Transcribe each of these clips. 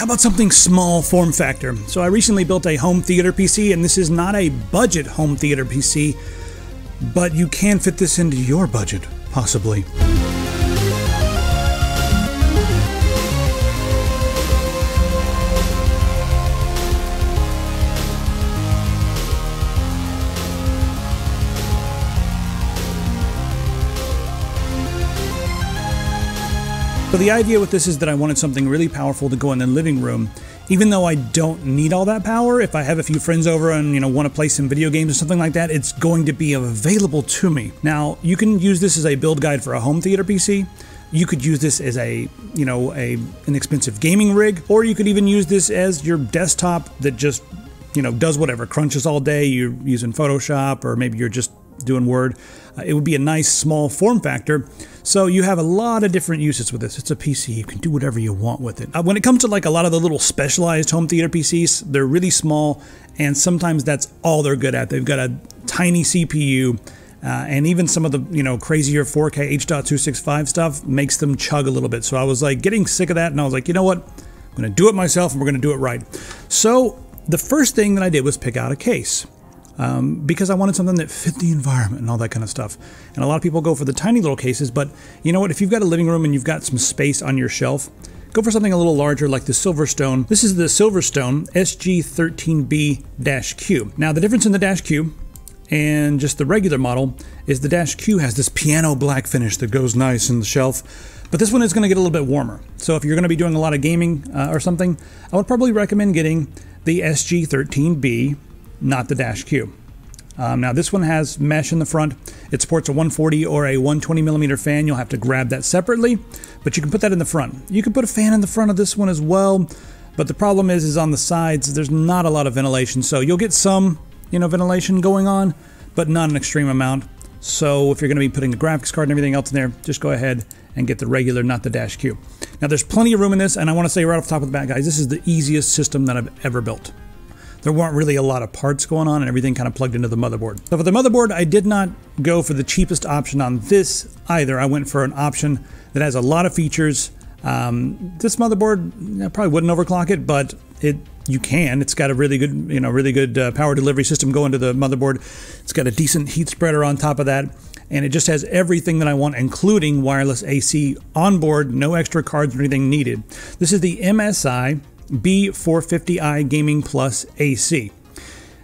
how about something small form factor? So I recently built a home theater PC, and this is not a budget home theater PC, but you can fit this into your budget, possibly. So the idea with this is that I wanted something really powerful to go in the living room. Even though I don't need all that power, if I have a few friends over and you know want to play some video games or something like that, it's going to be available to me. Now, you can use this as a build guide for a home theater PC. You could use this as a, you know, a an expensive gaming rig, or you could even use this as your desktop that just, you know, does whatever, crunches all day, you're using Photoshop, or maybe you're just doing Word. Uh, it would be a nice small form factor. So you have a lot of different uses with this. It's a PC. You can do whatever you want with it. Uh, when it comes to like a lot of the little specialized home theater PCs, they're really small and sometimes that's all they're good at. They've got a tiny CPU uh, and even some of the you know crazier 4K H.265 stuff makes them chug a little bit. So I was like getting sick of that and I was like, you know what? I'm going to do it myself and we're going to do it right. So the first thing that I did was pick out a case um, because I wanted something that fit the environment and all that kind of stuff. And a lot of people go for the tiny little cases, but you know what? If you've got a living room and you've got some space on your shelf, go for something a little larger like the Silverstone. This is the Silverstone SG13B-Q. Now the difference in the Dash Q and just the regular model is the Dash Q has this piano black finish that goes nice in the shelf. But this one is going to get a little bit warmer. So if you're going to be doing a lot of gaming uh, or something, I would probably recommend getting the SG13B not the Dash Q. Um, now this one has mesh in the front. It supports a 140 or a 120 millimeter fan. You'll have to grab that separately, but you can put that in the front. You can put a fan in the front of this one as well, but the problem is, is on the sides, there's not a lot of ventilation. So you'll get some, you know, ventilation going on, but not an extreme amount. So if you're going to be putting a graphics card and everything else in there, just go ahead and get the regular, not the Dash Q. Now there's plenty of room in this, and I want to say right off the top of the bat, guys, this is the easiest system that I've ever built there weren't really a lot of parts going on and everything kind of plugged into the motherboard. So for the motherboard, I did not go for the cheapest option on this either. I went for an option that has a lot of features. Um, this motherboard I probably wouldn't overclock it, but it you can. It's got a really good, you know, really good uh, power delivery system going to the motherboard. It's got a decent heat spreader on top of that, and it just has everything that I want, including wireless AC on board. No extra cards or anything needed. This is the MSI B450i Gaming Plus AC.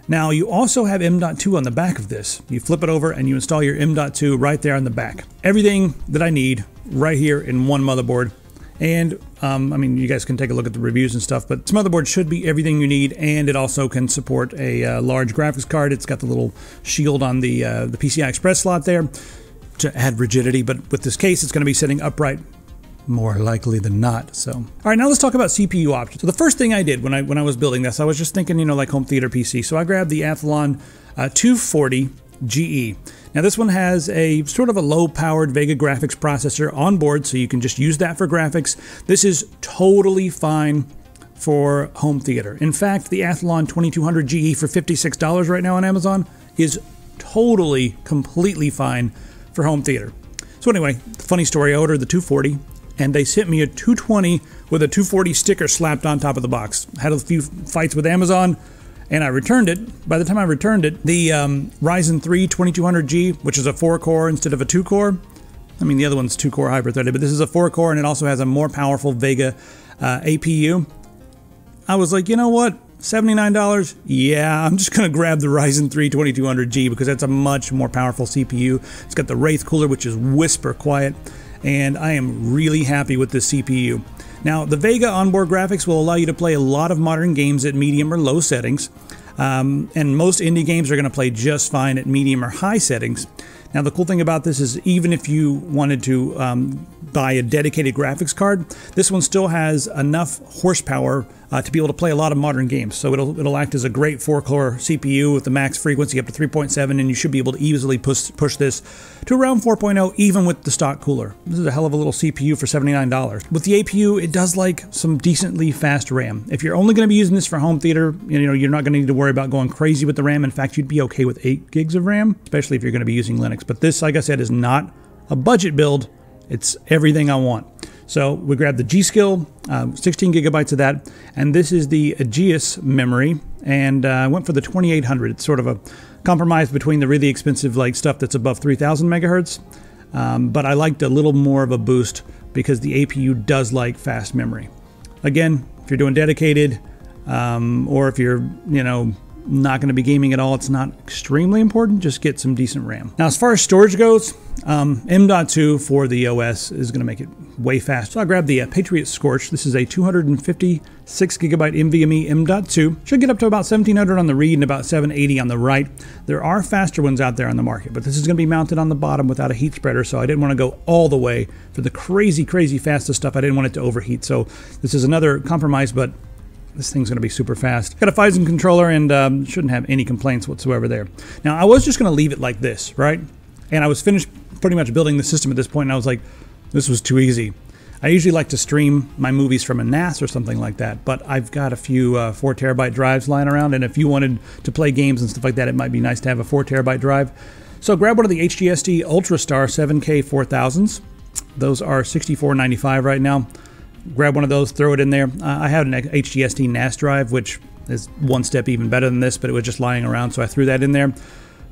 Now you also have M.2 on the back of this. You flip it over and you install your M.2 right there on the back. Everything that I need right here in one motherboard. And um, I mean, you guys can take a look at the reviews and stuff, but this motherboard should be everything you need, and it also can support a uh, large graphics card. It's got the little shield on the uh, the PCI Express slot there to add rigidity, but with this case, it's going to be sitting upright more likely than not. So, all right, now let's talk about CPU options. So the first thing I did when I when I was building this, I was just thinking, you know, like home theater PC. So I grabbed the Athlon uh, 240 GE. Now this one has a sort of a low-powered Vega graphics processor on board, so you can just use that for graphics. This is totally fine for home theater. In fact, the Athlon 2200 GE for $56 right now on Amazon is totally, completely fine for home theater. So anyway, funny story, I ordered the 240 and they sent me a 220 with a 240 sticker slapped on top of the box. Had a few fights with Amazon, and I returned it. By the time I returned it, the um, Ryzen 3 2200G, which is a four core instead of a two core, I mean, the other one's two core hyper threaded, but this is a four core and it also has a more powerful Vega uh, APU. I was like, you know what? $79? Yeah, I'm just going to grab the Ryzen 3 2200G because that's a much more powerful CPU. It's got the Wraith cooler, which is whisper quiet and I am really happy with this CPU. Now, the Vega onboard graphics will allow you to play a lot of modern games at medium or low settings, um, and most indie games are going to play just fine at medium or high settings. Now, the cool thing about this is even if you wanted to um, buy a dedicated graphics card, this one still has enough horsepower uh, to be able to play a lot of modern games. So it'll, it'll act as a great four-core CPU with the max frequency up to 3.7, and you should be able to easily push, push this to around 4.0 even with the stock cooler. This is a hell of a little CPU for $79. With the APU, it does like some decently fast RAM. If you're only going to be using this for home theater, you know, you're not going to need to worry about going crazy with the RAM. In fact, you'd be okay with 8 gigs of RAM, especially if you're going to be using Linux. But this, like I said, is not a budget build. It's everything I want. So we grabbed the G Skill, uh, 16 gigabytes of that, and this is the Aegis memory, and uh, I went for the 2800. It's sort of a compromise between the really expensive like stuff that's above 3000 megahertz, um, but I liked a little more of a boost because the APU does like fast memory. Again, if you're doing dedicated, um, or if you're you know not going to be gaming at all, it's not extremely important. Just get some decent RAM. Now, as far as storage goes, um, M.2 for the OS is going to make it way fast. So I grabbed the uh, Patriot Scorch. This is a 256 gigabyte NVMe M.2. Should get up to about 1700 on the read and about 780 on the write. There are faster ones out there on the market, but this is going to be mounted on the bottom without a heat spreader, so I didn't want to go all the way for the crazy, crazy fastest stuff. I didn't want it to overheat. So this is another compromise, but this thing's going to be super fast. Got a Phison controller and um, shouldn't have any complaints whatsoever there. Now, I was just going to leave it like this, right? And I was finished pretty much building the system at this point, and I was like, this was too easy. I usually like to stream my movies from a NAS or something like that, but I've got a few uh, 4 terabyte drives lying around, and if you wanted to play games and stuff like that, it might be nice to have a 4 terabyte drive. So grab one of the HGST UltraStar 7K 4000s. Those are $64.95 right now grab one of those, throw it in there. Uh, I had an HGST NAS drive, which is one step even better than this, but it was just lying around, so I threw that in there.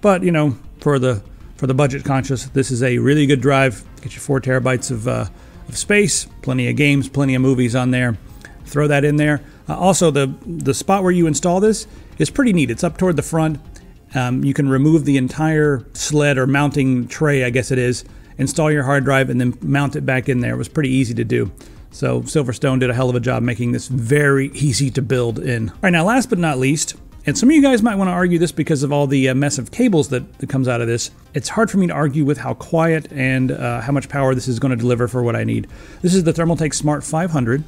But you know, for the for the budget conscious, this is a really good drive. Get you four terabytes of, uh, of space, plenty of games, plenty of movies on there. Throw that in there. Uh, also, the the spot where you install this is pretty neat. It's up toward the front. Um, you can remove the entire sled or mounting tray, I guess it is, install your hard drive, and then mount it back in there. It was pretty easy to do. So Silverstone did a hell of a job making this very easy to build in. All right, now last but not least, and some of you guys might want to argue this because of all the uh, mess of cables that, that, comes out of this. It's hard for me to argue with how quiet and uh, how much power this is going to deliver for what I need. This is the Thermaltake Smart 500,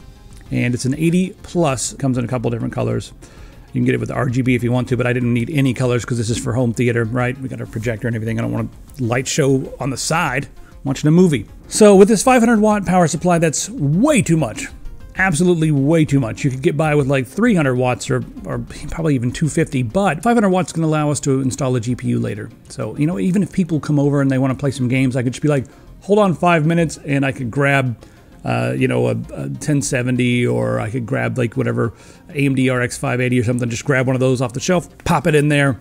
and it's an 80 plus. Comes in a couple different colors. You can get it with RGB if you want to, but I didn't need any colors because this is for home theater, right? We got a projector and everything. I don't want a light show on the side watching a movie. So with this 500 watt power supply, that's way too much. Absolutely way too much. You could get by with like 300 watts or, or probably even 250, but 500 watts can allow us to install a GPU later. So, you know, even if people come over and they want to play some games, I could just be like, hold on five minutes and I could grab uh, you know, a, a, 1070, or I could grab like whatever AMD RX 580 or something. Just grab one of those off the shelf, pop it in there,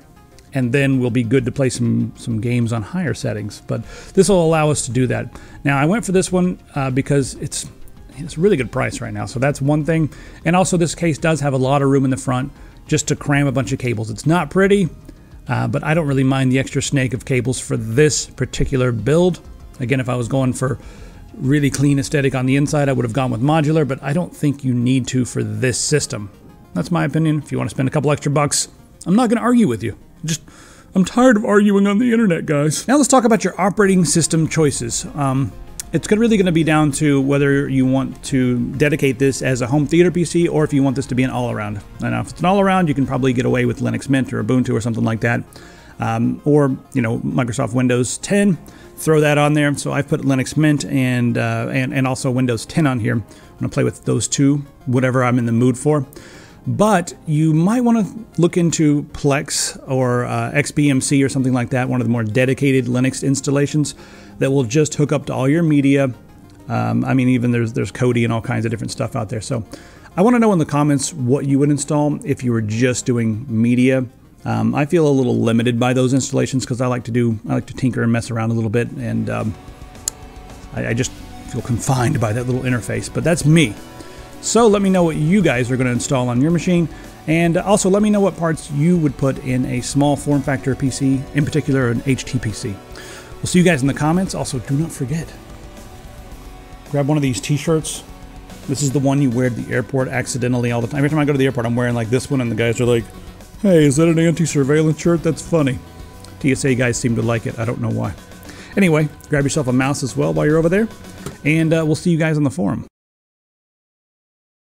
and then we'll be good to play some some games on higher settings. But this will allow us to do that. Now I went for this one uh, because it's it's a really good price right now. So that's one thing. And also this case does have a lot of room in the front just to cram a bunch of cables. It's not pretty, uh, but I don't really mind the extra snake of cables for this particular build. Again, if I was going for really clean aesthetic on the inside, I would have gone with modular, but I don't think you need to for this system. That's my opinion. If you want to spend a couple extra bucks, I'm not going to argue with you. Just, I'm tired of arguing on the internet, guys. Now let's talk about your operating system choices. Um, it's really going to be down to whether you want to dedicate this as a home theater PC or if you want this to be an all-around. And if it's an all-around, you can probably get away with Linux Mint or Ubuntu or something like that. Um, or, you know, Microsoft Windows 10, throw that on there. So I've put Linux Mint and, uh, and, and also Windows 10 on here. I'm to play with those two, whatever I'm in the mood for. But you might want to look into Plex or uh, XBMC or something like that, one of the more dedicated Linux installations that will just hook up to all your media. Um, I mean, even there's there's Kodi and all kinds of different stuff out there. So I want to know in the comments what you would install if you were just doing media. Um, I feel a little limited by those installations because I like to do I like to tinker and mess around a little bit, and um, I, I just feel confined by that little interface. But that's me. So let me know what you guys are going to install on your machine. And also let me know what parts you would put in a small form factor PC, in particular an HTPC. We'll see you guys in the comments. Also, do not forget, grab one of these t-shirts. This is the one you wear at the airport accidentally all the time. Every time I go to the airport, I'm wearing like this one, and the guys are like, hey, is that an anti-surveillance shirt? That's funny. TSA guys seem to like it. I don't know why. Anyway, grab yourself a mouse as well while you're over there, and uh, we'll see you guys on the forum.